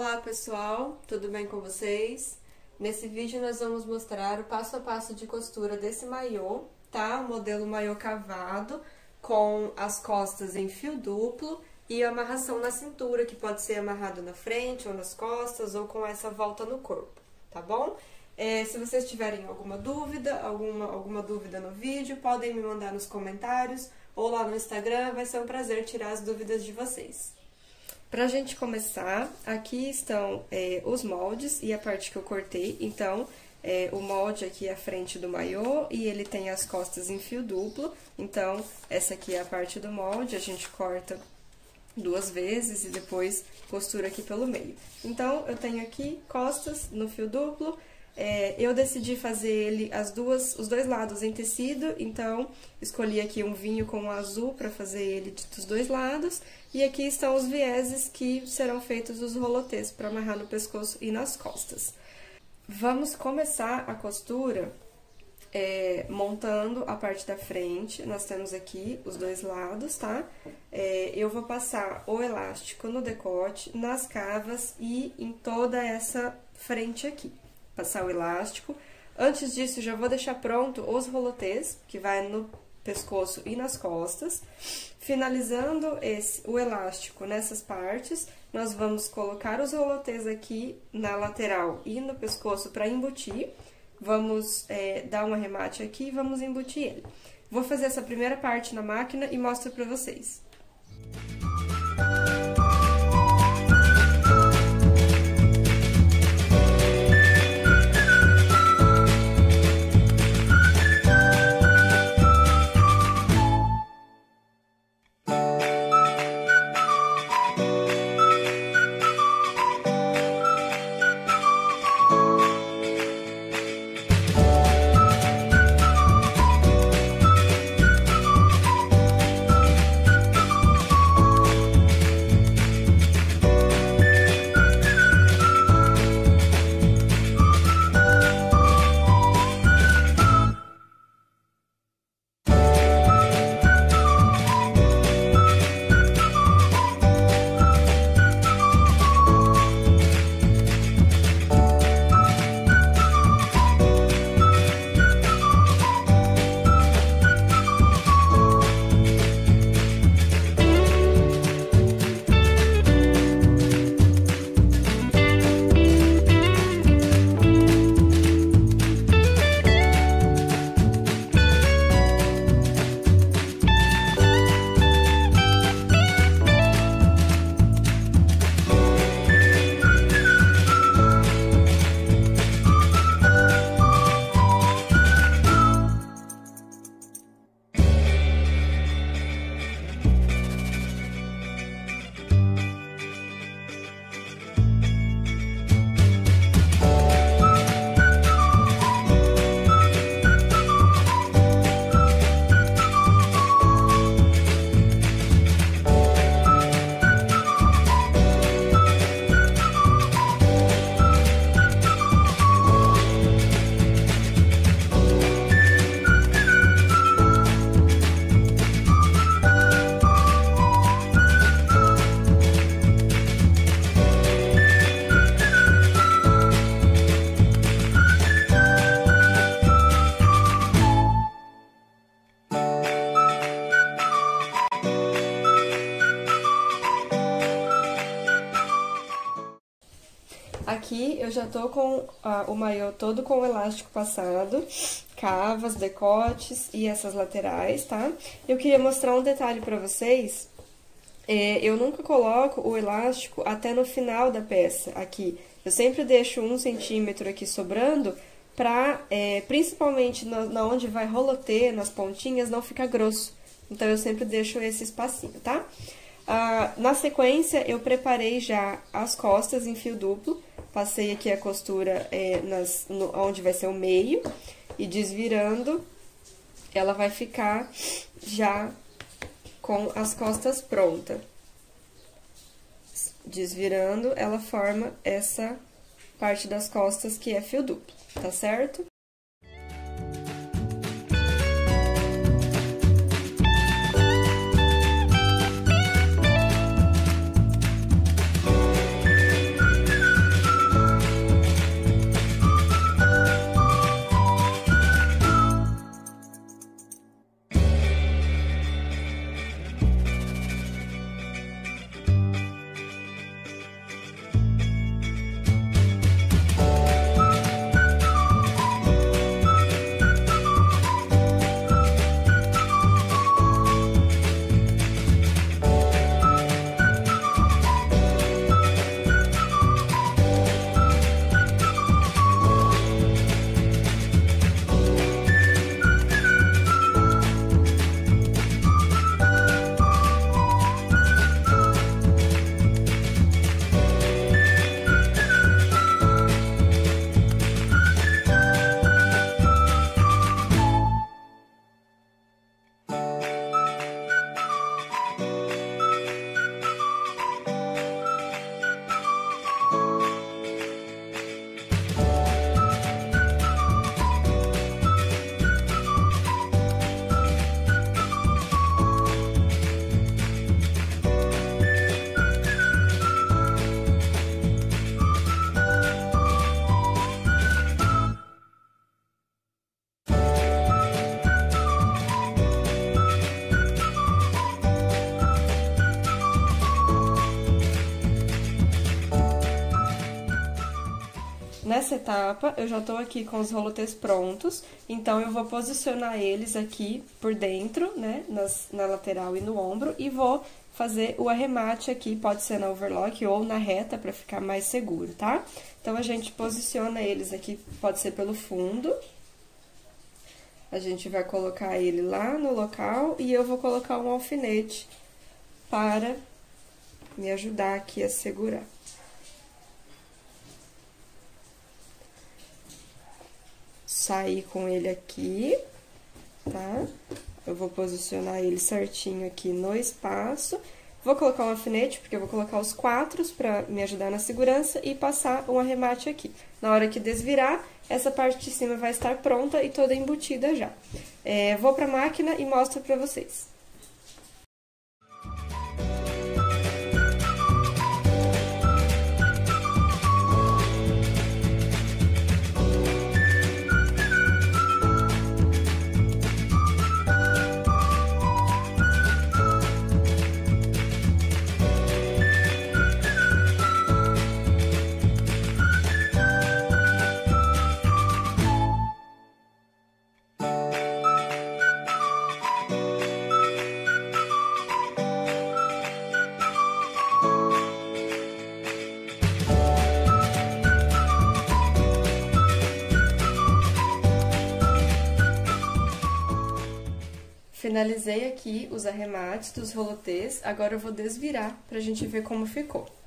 Olá pessoal, tudo bem com vocês? Nesse vídeo nós vamos mostrar o passo a passo de costura desse maiô, tá? O modelo maiô cavado, com as costas em fio duplo e amarração na cintura, que pode ser amarrado na frente ou nas costas ou com essa volta no corpo, tá bom? É, se vocês tiverem alguma dúvida, alguma, alguma dúvida no vídeo, podem me mandar nos comentários ou lá no Instagram, vai ser um prazer tirar as dúvidas de vocês. Pra gente começar, aqui estão é, os moldes e a parte que eu cortei. Então, é, o molde aqui é a frente do maiô e ele tem as costas em fio duplo. Então, essa aqui é a parte do molde, a gente corta duas vezes e depois costura aqui pelo meio. Então, eu tenho aqui costas no fio duplo, é, eu decidi fazer ele as duas, os dois lados em tecido, então escolhi aqui um vinho com um azul para fazer ele dos dois lados. E aqui estão os vieses que serão feitos os rolotês para amarrar no pescoço e nas costas. Vamos começar a costura é, montando a parte da frente. Nós temos aqui os dois lados, tá? É, eu vou passar o elástico no decote, nas cavas e em toda essa frente aqui passar o elástico. Antes disso, já vou deixar pronto os rolotês, que vai no pescoço e nas costas. Finalizando esse, o elástico nessas partes, nós vamos colocar os rolotês aqui na lateral e no pescoço para embutir. Vamos é, dar um arremate aqui e vamos embutir ele. Vou fazer essa primeira parte na máquina e mostro para vocês. Aqui eu já tô com o maiô todo com o elástico passado, cavas, decotes e essas laterais, tá? Eu queria mostrar um detalhe pra vocês. É, eu nunca coloco o elástico até no final da peça, aqui. Eu sempre deixo um centímetro aqui sobrando pra, é, principalmente na, na onde vai rolotê, nas pontinhas, não ficar grosso. Então, eu sempre deixo esse espacinho, tá? Ah, na sequência, eu preparei já as costas em fio duplo. Passei aqui a costura é, nas, no, onde vai ser o meio e desvirando, ela vai ficar já com as costas prontas. Desvirando, ela forma essa parte das costas que é fio duplo, tá certo? Nessa etapa, eu já tô aqui com os rolotês prontos, então eu vou posicionar eles aqui por dentro, né, nas, na lateral e no ombro, e vou fazer o arremate aqui, pode ser na overlock ou na reta, para ficar mais seguro, tá? Então, a gente posiciona eles aqui, pode ser pelo fundo. A gente vai colocar ele lá no local e eu vou colocar um alfinete para me ajudar aqui a segurar. Sair com ele aqui, tá? Eu vou posicionar ele certinho aqui no espaço. Vou colocar um alfinete, porque eu vou colocar os quatro para me ajudar na segurança e passar um arremate aqui. Na hora que desvirar, essa parte de cima vai estar pronta e toda embutida já. É, vou para a máquina e mostro para vocês. Finalizei aqui os arremates dos rolotês, agora eu vou desvirar pra gente ver como ficou.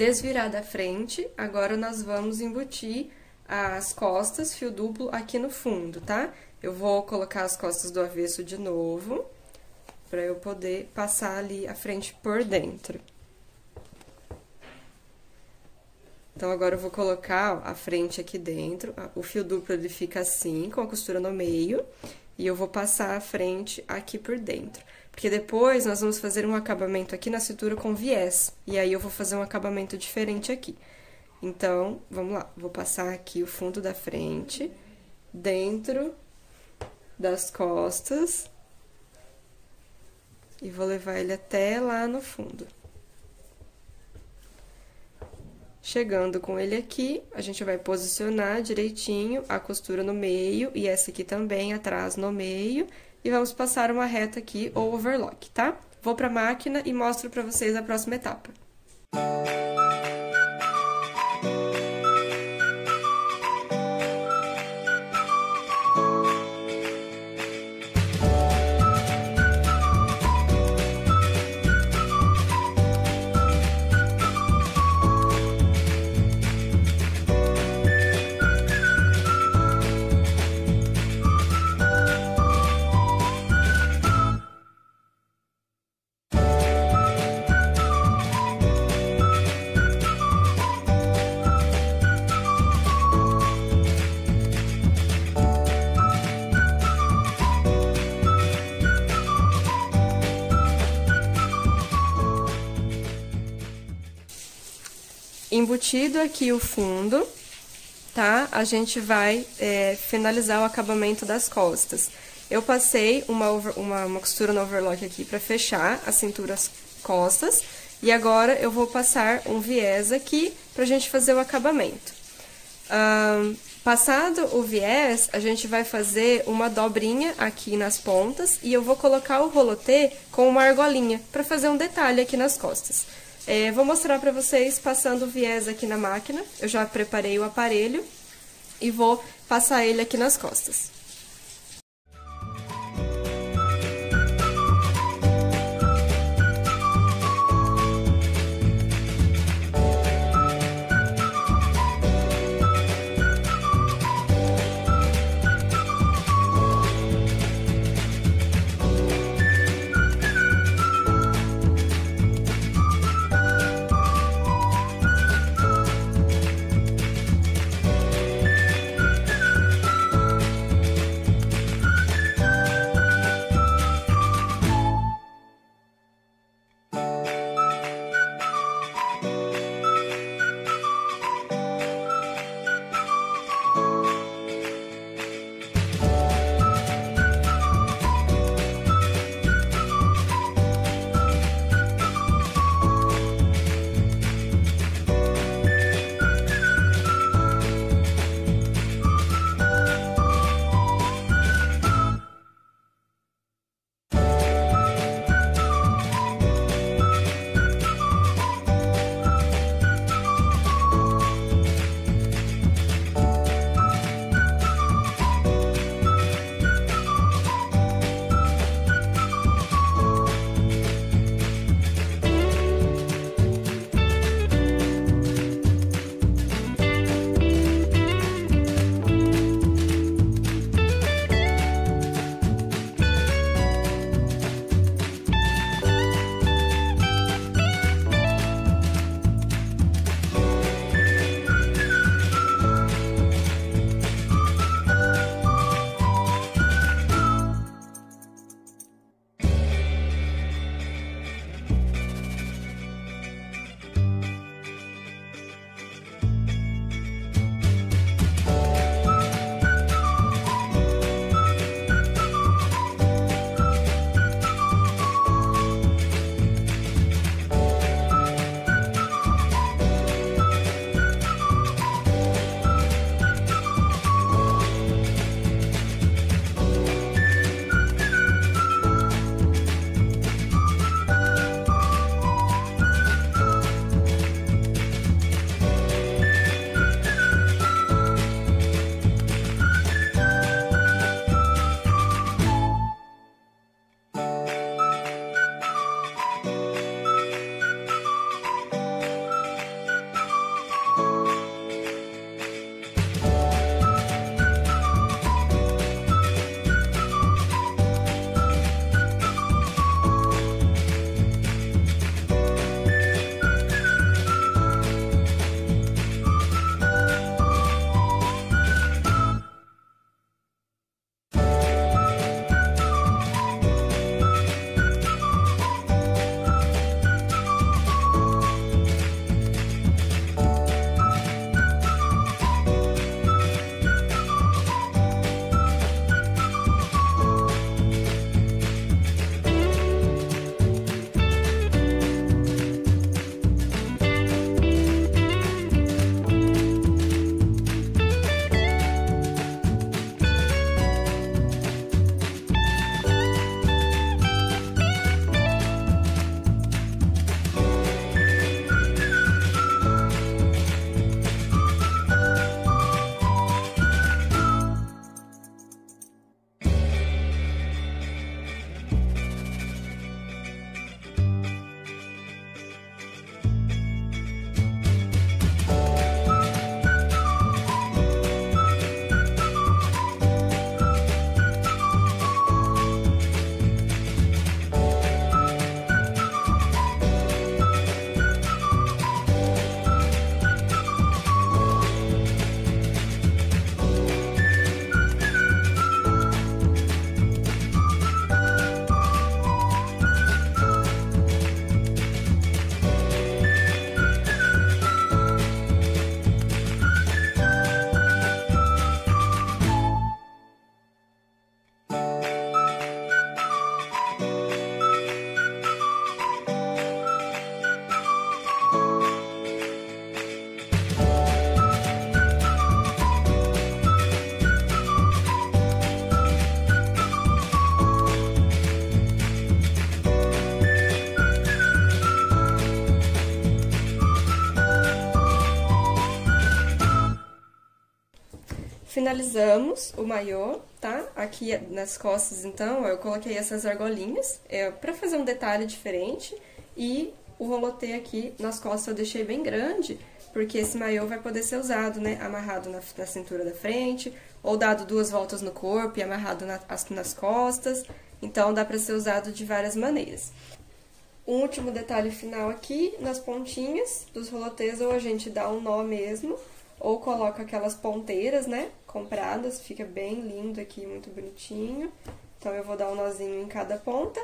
Desvirar da frente, agora nós vamos embutir as costas, fio duplo, aqui no fundo, tá? Eu vou colocar as costas do avesso de novo, pra eu poder passar ali a frente por dentro. Então, agora eu vou colocar ó, a frente aqui dentro, o fio duplo ele fica assim, com a costura no meio, e eu vou passar a frente aqui por dentro. Porque depois nós vamos fazer um acabamento aqui na cintura com viés. E aí eu vou fazer um acabamento diferente aqui. Então, vamos lá. Vou passar aqui o fundo da frente, dentro das costas. E vou levar ele até lá no fundo. Chegando com ele aqui, a gente vai posicionar direitinho a costura no meio e essa aqui também atrás no meio e vamos passar uma reta aqui ou overlock, tá? Vou para a máquina e mostro para vocês a próxima etapa. Embutido aqui o fundo, tá? A gente vai é, finalizar o acabamento das costas. Eu passei uma, over, uma, uma costura no overlock aqui para fechar a cintura as costas. E agora eu vou passar um viés aqui pra gente fazer o acabamento. Um, passado o viés, a gente vai fazer uma dobrinha aqui nas pontas e eu vou colocar o rolotê com uma argolinha para fazer um detalhe aqui nas costas. É, vou mostrar para vocês passando o viés aqui na máquina. Eu já preparei o aparelho e vou passar ele aqui nas costas. Finalizamos o maiô, tá? Aqui nas costas, então, eu coloquei essas argolinhas é, para fazer um detalhe diferente. E o rolotê aqui nas costas eu deixei bem grande, porque esse maiô vai poder ser usado, né? Amarrado na, na cintura da frente, ou dado duas voltas no corpo e amarrado na, nas costas. Então, dá para ser usado de várias maneiras. Um último detalhe final aqui, nas pontinhas dos rolotês, ou a gente dá um nó mesmo, ou coloca aquelas ponteiras, né, compradas, fica bem lindo aqui, muito bonitinho. Então, eu vou dar um nozinho em cada ponta.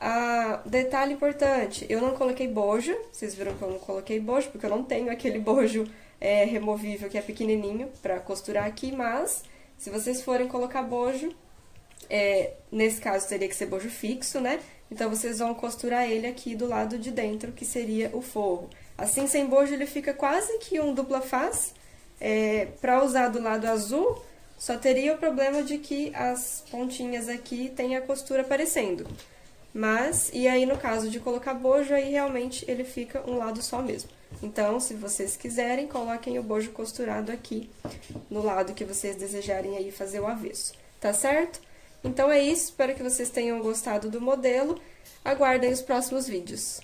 Ah, detalhe importante, eu não coloquei bojo, vocês viram que eu não coloquei bojo, porque eu não tenho aquele bojo é, removível que é pequenininho para costurar aqui, mas se vocês forem colocar bojo, é, nesse caso teria que ser bojo fixo, né? Então, vocês vão costurar ele aqui do lado de dentro, que seria o forro. Assim, sem bojo, ele fica quase que um dupla face, é, para usar do lado azul, só teria o problema de que as pontinhas aqui têm a costura aparecendo. Mas, e aí no caso de colocar bojo, aí realmente ele fica um lado só mesmo. Então, se vocês quiserem, coloquem o bojo costurado aqui no lado que vocês desejarem aí fazer o avesso, tá certo? Então é isso, espero que vocês tenham gostado do modelo. Aguardem os próximos vídeos.